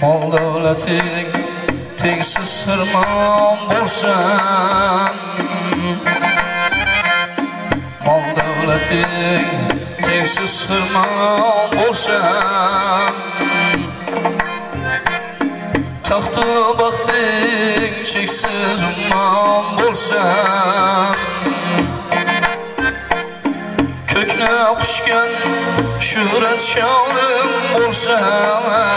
davlating tengsiz sirmon bo'lsin mol davlating tengsiz sirmon bo'lsin taxtu baxting cheksiz ummon bo'lsin ko'kni qushgan shuhrat shonim bo'lsam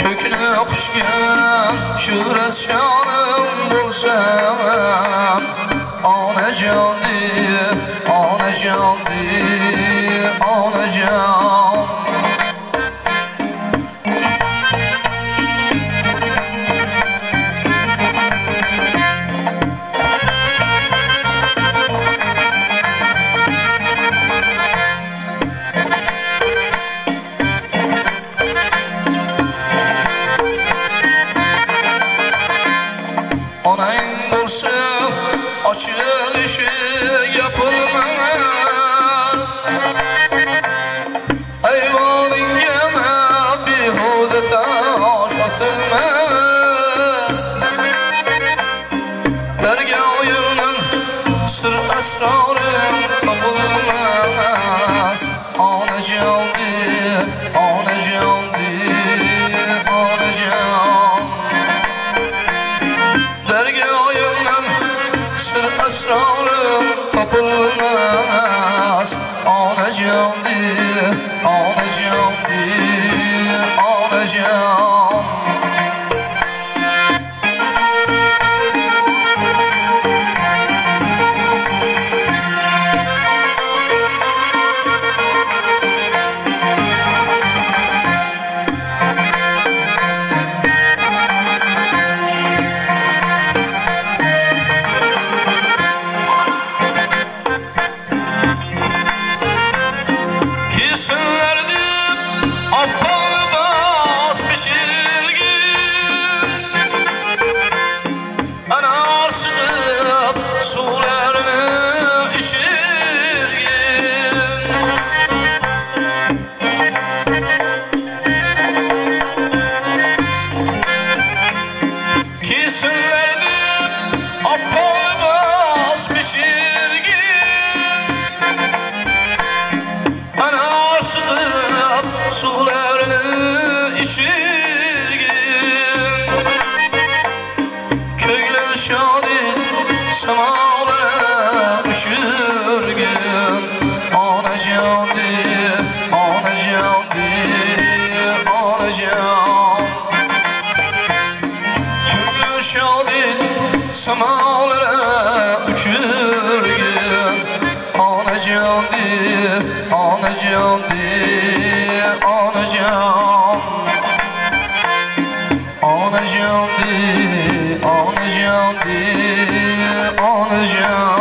ko'kni qushgan shuhrat shonim bo'lsam onajonni onajonli onajon onang bo'lsa ochiq eshik yopilmas ayvoningga behuda tosh otilmas dargoyimning sir asrorim topilmas onajonli onajonli sir asrorim topilmas onajonli onajonli Arsınıp sularını içirgin. Kesinlerdim aptal bas pişirgin Ana semalara üşürgün Anacandı, anacandı, anacan Anacandı, anacandı, anacan